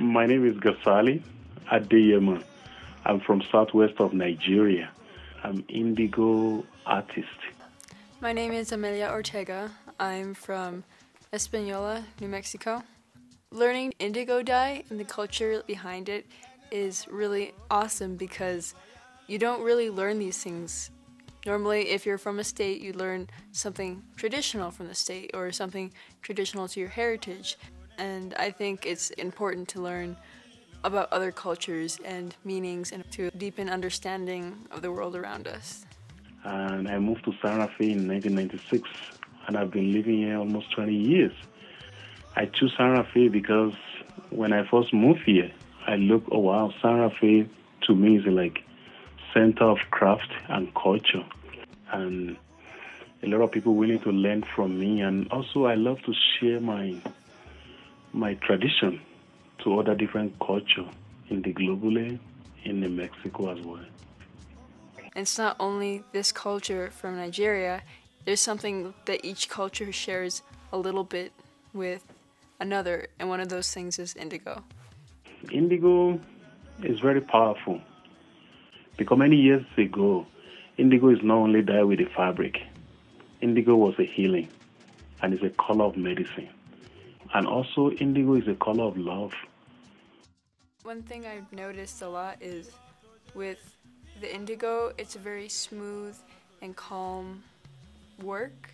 My name is Gasali Adeyemo. I'm from southwest of Nigeria. I'm indigo artist. My name is Amelia Ortega. I'm from Espanola, New Mexico. Learning indigo dye and the culture behind it is really awesome because you don't really learn these things. Normally, if you're from a state, you learn something traditional from the state or something traditional to your heritage. And I think it's important to learn about other cultures and meanings and to deepen understanding of the world around us. And I moved to Santa Fe in 1996, and I've been living here almost 20 years. I choose Santa Fe because when I first moved here, I looked, oh wow, Santa Fe to me is like center of craft and culture. And a lot of people willing to learn from me. And also I love to share my my tradition to other different culture in the globally in the Mexico as well. It's not only this culture from Nigeria, there's something that each culture shares a little bit with another, and one of those things is indigo. Indigo is very powerful because many years ago, indigo is not only dyed with the fabric, indigo was a healing and it's a color of medicine. And also, indigo is a color of love. One thing I've noticed a lot is with the indigo, it's a very smooth and calm work,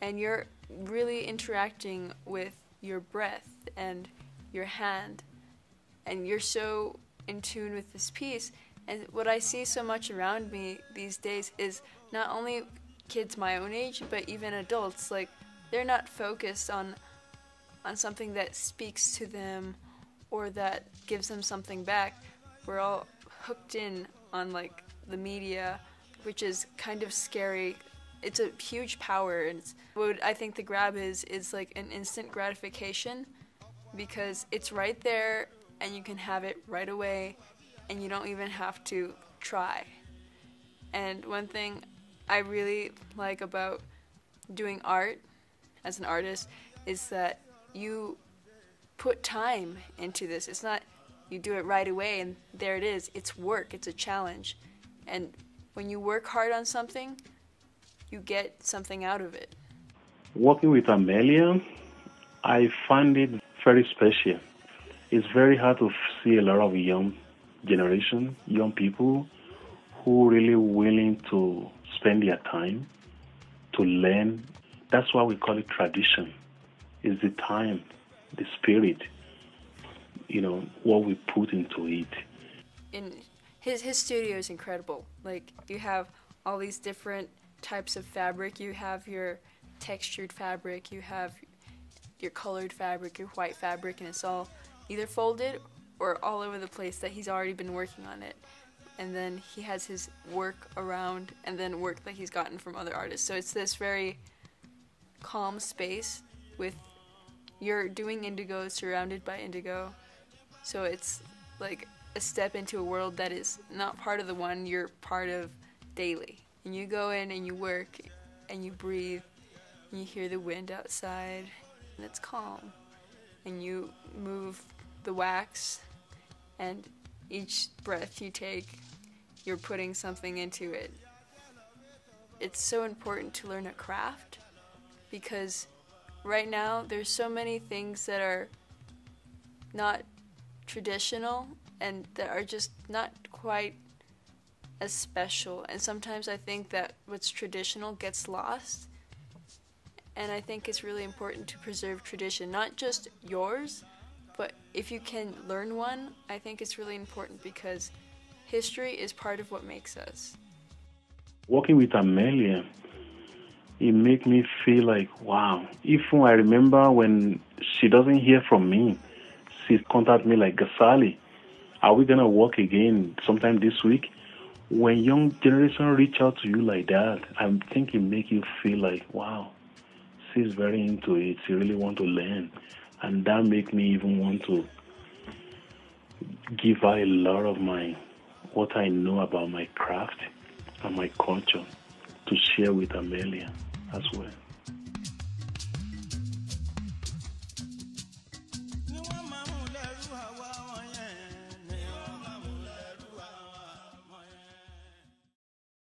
and you're really interacting with your breath and your hand, and you're so in tune with this piece. And what I see so much around me these days is not only kids my own age, but even adults. Like they're not focused on on something that speaks to them or that gives them something back. We're all hooked in on like the media, which is kind of scary. It's a huge power, and what I think the grab is is like an instant gratification because it's right there and you can have it right away and you don't even have to try. And one thing I really like about doing art as an artist is that you put time into this. It's not you do it right away and there it is. It's work, it's a challenge. And when you work hard on something, you get something out of it. Working with Amelia, I find it very special. It's very hard to see a lot of young generation, young people who really willing to spend their time to learn. That's why we call it tradition. Is the time, the spirit, you know, what we put into it. In his his studio is incredible. Like you have all these different types of fabric. You have your textured fabric, you have your colored fabric, your white fabric, and it's all either folded or all over the place that he's already been working on it. And then he has his work around and then work that he's gotten from other artists. So it's this very calm space with you're doing indigo surrounded by indigo. So it's like a step into a world that is not part of the one you're part of daily. And you go in and you work and you breathe and you hear the wind outside and it's calm. And you move the wax and each breath you take, you're putting something into it. It's so important to learn a craft because right now there's so many things that are not traditional and that are just not quite as special. And sometimes I think that what's traditional gets lost. And I think it's really important to preserve tradition, not just yours, but if you can learn one, I think it's really important because history is part of what makes us. Working with Amelia, it make me feel like wow. Even I remember when she doesn't hear from me, she contact me like Gasali. Are we gonna work again sometime this week? When young generation reach out to you like that, I think it make you feel like wow, she's very into it. She really want to learn, and that make me even want to give her a lot of my what I know about my craft and my culture to share with Amelia as well.